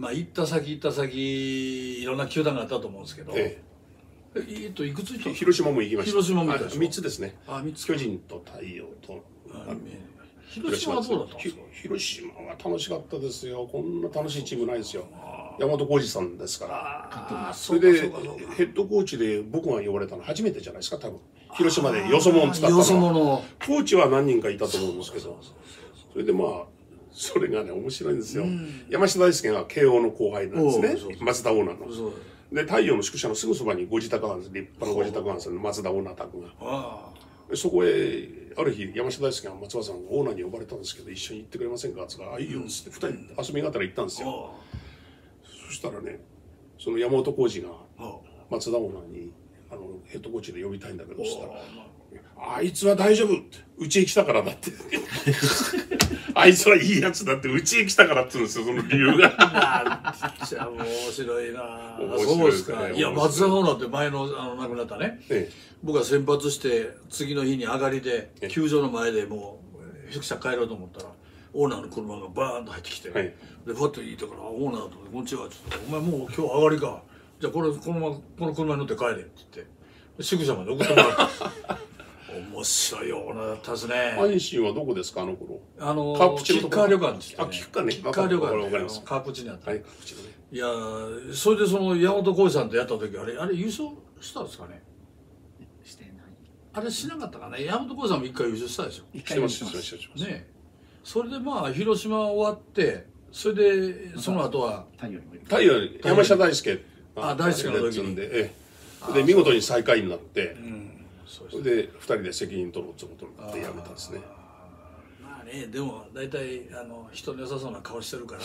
まあ行った先行った先いろんな球団があったと思うんですけど、ええ。えっといくつ広島も行きました。広島も行ったでしょはい三つですね。あ三つ。巨人と太陽とあ広島はどうだったんですか？ひ広島は楽しかったですよ。こんな楽しいチームないですよ。山本浩二さんですから。それでヘッドコーチで僕が呼ばれたの初めてじゃないですか多分。広島でよそ者を使ったよそ者コーチは何人かいたと思うんですけど。それでまあそれがね面白いんですよ、山下大輔が慶応の後輩なんですね。そうそう松田オーナーの。で太陽の宿舎のすぐそばにご自宅があるんです。立派なご自宅があるんです。よ松田オーナー宅が。そこへある日山下大輔が松葉さんがオーナーに呼ばれたんですけど一緒に行ってくれませんか？って言ったら「あいいよ」っつって2人遊びがてら行ったんですあよ。あそしたらねその山本浩二があ松田オーナーにあのヘッドコーチで呼びたいんだけどそしたらあ。あいつは大丈夫ってうちへ来たからだって あいつはいいやつだってうちへ来たからって言うんですよその理由が。なんじゃ面白いな。面白いそうですか。ねいや松田オーナーって前のあの亡くなったね。え僕が先発して次の日に上がりでえ球場の前でもう宿舎帰ろうと思ったらオーナーの車がバーンと入ってきて、はい。でふわっと言ったからあ「オーナーとこんにちは」ちょっと「お前もう今日上がりか。じゃあこれこのままこの車に乗って帰れ」って言ってで宿舎まで送ってもらった 面白いオーナーだったですね。え阪神はどこですかあの頃？あのカープチのとこキッカー旅館ですあキッカーね。キッカー旅館わかります。カープ地にあった、はいいやーそれでその山本浩二さんとやった時あれあれ優勝したんですかね？してない。あれしなかったかね山本浩二さんも一回優勝したでしょ？一してます。ししてます。ねそれでまあ広島終わってそれでその後は？太陽太陽山下大輔。あ大輔の時に。で見事に最下位になって。うんそれで2人で責任取ろうってことになってやめたんですね。まあねでも大体あの人の良さそうな顔してるから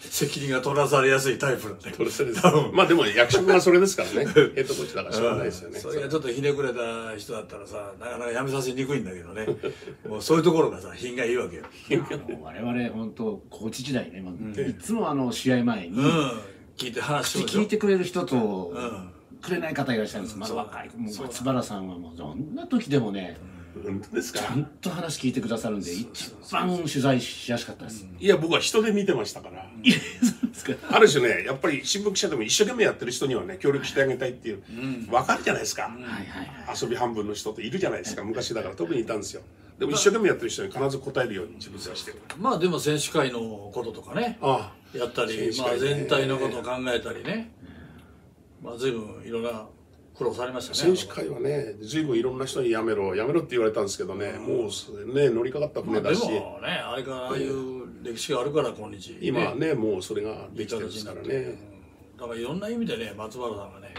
責任が取らされやすいタイプなんで。それそれですまあでも役職がそれですからね。ヘッドコーチだからしょうがないですよね。それがちょっとひねくれた人だったらさなかなか辞めさせにくいんだけどね。もうそういうところがさ品がいいわけよ。もう我々本当コーチ時代ね、まあいつもあの試合前にうん。聞いて話してるでしょ聞いてくれる人とんくれない方いらっしゃるんです。まだ若い。もう松原さんはもうどんな時でもね本当ですか？ちゃんと話聞いてくださるんで一番取材しやすかったです、いや僕は人で見てましたから。そうですか。ある種ねやっぱり新聞記者でも一生懸命やってる人にはね協力してあげたいっていう分かるじゃないですか。はいはいはい。遊び半分の人っているじゃないですか昔だから。特にいたんですよでも一生懸命やってる人に必ず答えるように自分ではしてる。まあでも選手会のこととかねあやったり、まあ、選手会ね。全体のことを考えたりね、まあ随分いろんな苦労されましたね。選手会はね随分いろんな人にやめろやめろって言われたんですけどねもうね乗りかかったまあで船だし、もねあれからああいう歴史があるから今日、ね、今はねもうそれができてるんですからね。うんだからいろんな意味でね松原さんがね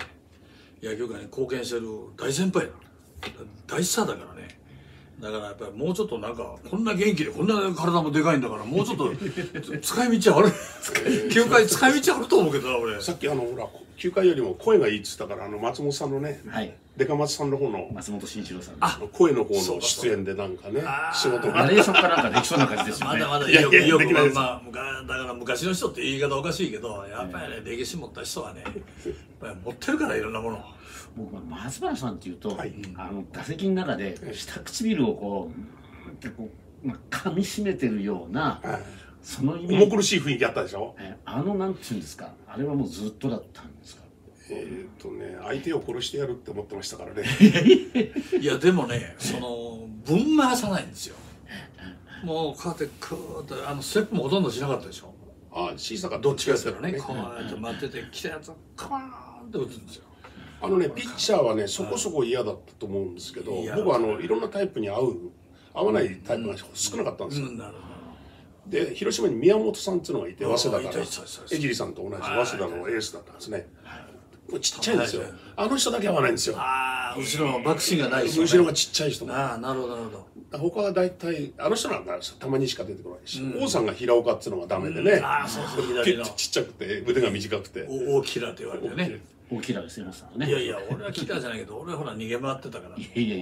野球界に貢献してる大先輩だ。大スターだからねだからやっぱりもうちょっとなんかこんな元気でこんな体もでかいんだからもうちょっと 使い道ある。球界使い道あると思うけどな俺。さっきあのほら球界よりも声がいいっつったからあの松本さんのねはいデカ松さんの方の松本慎一郎さん。あ声の方の出演でなんかね仕事が。ナレーションかなんかできそうな感じですよね。まだまだいやいやよくよくまあ、まあ、だから昔の人って言い方おかしいけどやっぱりね歴史持った人はねやっぱり持ってるからいろんなもの。僕は松原さんっていうと、はい。あの打席の中で下唇をこううんってこう、まあ、噛み締めてるようなはい。そのイメージ。重苦しい雰囲気あったでしょ？えあのなんていうんですかあれはもうずっとだったんですか？えっとね相手を殺してやるって思ってましたからね。いやでもねそのぶん回さないんですよ。もうこうやってクーッとあのステップもほとんどしなかったでしょ。あ小さかった。どっちかやったらね。ね。こうやって待ってて来たやつをカーンって打つんですよ。あのねピッチャーはねそこそこ嫌だったと思うんですけど僕はあのいろんなタイプに合う合わないタイプが少なかったんですよ、うん。なるほで広島に宮本さんっていうのがいて早稲田から。江尻さんと同じはい早稲田のエースだったんですね。もうちっちゃいんですよ。あの人だけ合わないんですよ。どああ後ろの爆心がない人、ね、後ろがちっちゃい人がああなるほどなるほど。他は大体あの人なんかたまにしか出てこないし、王さんが平岡っていうのがダメでね、ああそうそうピ左のちっちゃくて腕が短くて。お大きなって言われてね。大きなですよさんはね。いやいや俺はキラーじゃないけど俺はほら逃げ回ってたから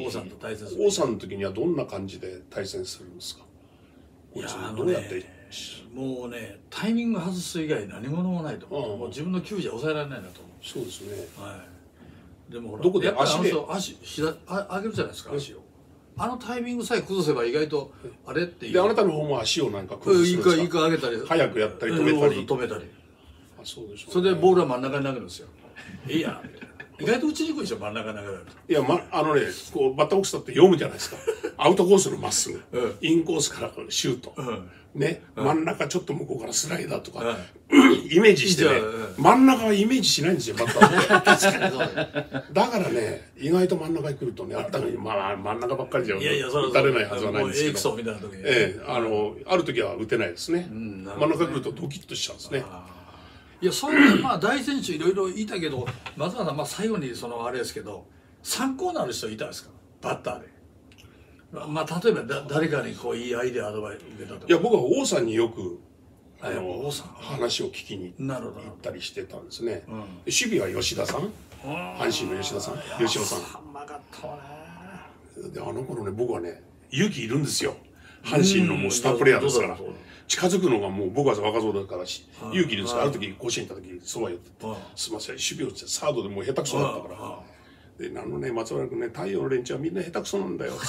王さんと対戦する。王さんの時にはどんな感じで対戦するんですか？いやどうやって？もうねタイミング外す以外何者もないと思う、うん。もう自分の球じゃ抑えられないなと思そうですね。うはい。でもほらどこで？やっぱりあの足足膝あ上げるじゃないですか足を。あのタイミングさえ崩せば意外とあれっていう。であなたの方も足をなんかうん崩すんですか？回上げたり。早くやったり止めたり。うん止めたり。あそうでしょうね。それでボールは真ん中に投げるんですよ。いいやみたいな意外と打ちにくいでしょ真ん中に投げられると。いや、ま、あのね、こう、バッターボックスだって読むじゃないですか。アウトコースのまっすぐ、うん。インコースからシュート、ん。ね、真ん中ちょっと向こうからスライダーとか、うん。イメージしてね。真ん中はイメージしないんですよ、バッターって。確かにそうだからね、意外と真ん中に来るとね、あったのに、まあ、真ん中ばっかりじゃいやいやそれは打たれないはずはないんですけど。エイクソンみたいなええ、あの、ある時は打てないですね。真ん中に来るとドキッとしちゃうんですね。いやそれはまあ大選手いろいろいたけど松原さん、まあ、最後にそのあれですけど参考になる人いたんですか？バッターで。まあ、まあ、例えばだ誰かにこういいアイデアアドバイス受けたとか。いや、僕は王さんによく、あの王さん。話を聞きに行ったりしてたんですね。うん。で守備は吉田さん？阪神の吉田さん？吉野さん。うまかったわね。であの頃ね僕はね勇気いるんですよ。阪神のもうスタープレイヤーですから近づくのがもう僕は若造だからしうん勇気です。からあうんる時甲子園行った時そば寄っててうんすみません。守備落ちてサードでもう下手くそだったから。であのね松原君ね太陽の連中はみんな下手くそなんだよ。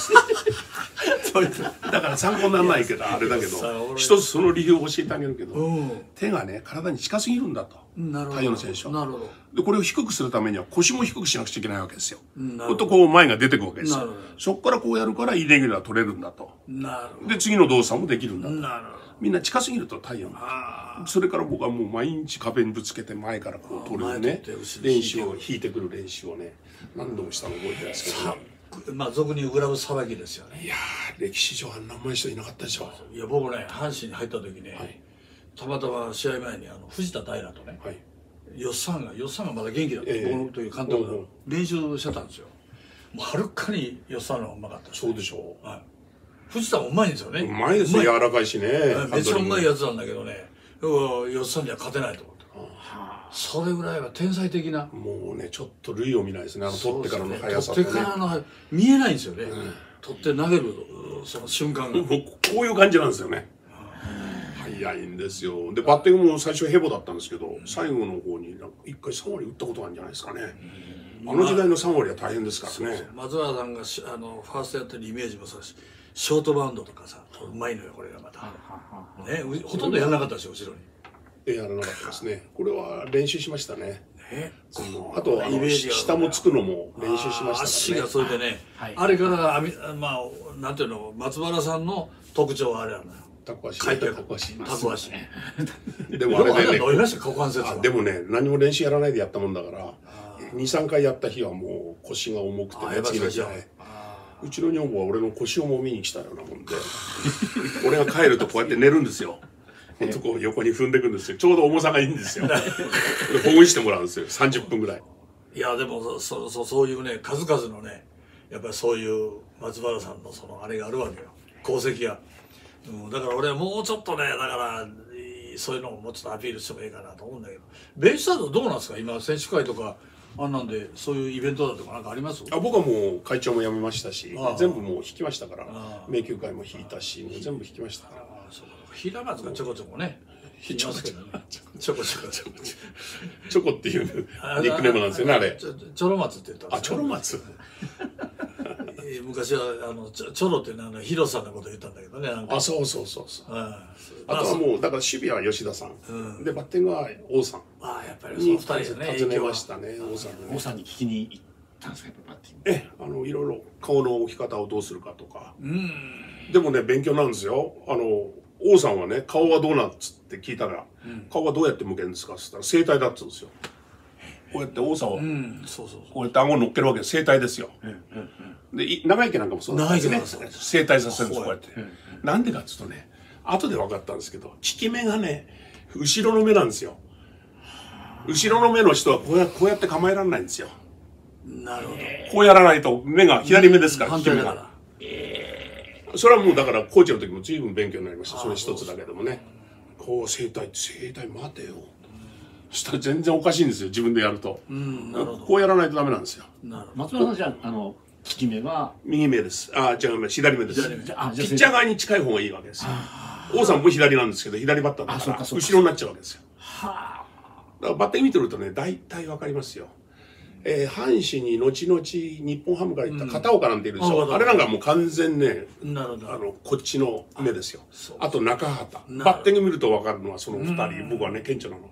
だから参考にならないけどあれだけど一つその理由を教えてあげるけどうん。手がね体に近すぎるんだと。太陽の選手は。なるほど。でこれを低くするためには腰も低くしなくちゃいけないわけですよ。ほどほんとこう前が出てくわけですよ。そこからこうやるからイレギュラー取れるんだと。なるほで、次の動作もできるんだどと。なるほどみんな近すぎると太陽が。あそれから僕はもう毎日壁にぶつけて前からこう取るね。練習を引いてくる練習をね。何度もしたの覚えてないですけど。あねまあ俗にグラブさばきですよね。いやー歴史上あんなうまい人いなかったでしょ。いや僕ね阪神に入った時ね、はい。たまたま試合前にあの藤田平とねはい。よっさんがよっさんがまだ元気だった、ええ。僕の時監督がうんうん。練習してたんですよ。もうはるかによっさんの方がうまかったですそうでしょはい、藤田もうまいんですよね。うまいですよ柔らかいしねめっちゃうまいややつなんだけどね。よっさんには勝てないと思って。それぐらいは天才的な。もうねちょっと類を見ないですねあの取ってからの速さ取ってからの見えないんですよね、取って投げるその瞬間が、こういう感じなんですよね。早いんですよ。でバッティングも最初ヘボだったんですけど最後の方になんか一回3割打ったことあるんじゃないですかね。あの時代の3割は大変ですからね。松原さんがしあのファーストやってるイメージもそうだしショートバウンドとかさうまいのよこれがまた、ね、うほとんどやらなかったでしょ後ろに。えやらなかったですね。これは練習しましたね。ねあとあの下もつくのも練習しましたからね。がそれでね、はい。あれからあみまあなんていうの松原さんの特徴はあれな。のよタコ足開脚タコ足。タコ足。で でもあれでね伸びました股関節があでもね何も練習やらないでやったもんだから23回やった日はもう腰が重くてあね次の日はねあうちの女房は俺の腰をもみに来たようなもんで俺が帰るとこうやって寝るんですよ。ほんとこう横に踏んでくんですよ。ちょうど重さがいいんですよ。でほぐしてもらうんですよ。30分ぐらい。ーいやでもそそそそういうね数々のねやっぱりそういう松原さんのそのあれがあるわけよ。功績が、うん、だから俺はもうちょっとねだからいいそういうのをもうちょっとアピールしてもいいかなと思うんだけど。ベイスターズどうなんですか？今選手会とかあんなんでそういうイベントだとかなんかあります？あ僕はもう会長も辞めましたしああ。全部もう引きましたからああ。迷宮会も引いたしもう全部引きましたから。あそうか。平松がちょこちょこね。引きますけどねちょこちょこ。ちょこチョコっていうニックネームなんですよねあれ。ちょちょろ松って言ったんあチョロ松？えー昔はあのちょちょろっていうのはあの広さんのこと言ったんだけどねあそうそうそうそう。う。んあとはもうだから守備は吉田さん、うん。でバッティングは王さんああやっぱりそのに二人でね尋ねましたね王さん王さんに聞きに行ったんですか？やっぱバッティングええあのいろいろ顔の置き方をどうするかとか。うん。でもね勉強なんですよ。あの王さんはね顔はどうなんつって聞いたら、顔はどうやって向けるんですか？っつったら声帯だっつうんですよ。こうやって王さんをうんそうそうこうやって顎乗っけるわけです声帯ですよ、でい長池なんかもそうなんですね。長池なんか声帯させるんですこうやって、こなんでかっつうとね後で分かったんですけど効き目がね後ろの目なんですよ後ろの目の人はこうやこうやって構えられないんですよ。なるほど。こうやらないと目が左目ですから、反効き目が。それはもうだからコーチの時も随分勉強になりました。それ一つだけでもね。こう声帯って声帯待てよ。そしたら全然おかしいんですよ自分でやると、うんなるほど。こうやらないとダメなんですよ。なるほ松村さんじゃああの効き目は？右目です。あ違う左目です。左目。じゃあじゃあピッチャー側に近い方がいいわけですよ。王さんも左なんですけど左バッターだから後ろになっちゃうわけですよ。はだからバッティング見てるとね大体わかりますよ。えー阪神に後々日本ハムから行った片岡なんているんですよ、うんあれなんかもう完全ねなるほど。あのこっちの目ですよ。あと中畑。バッティング見ると分かるのはその2人、僕はね顕著なの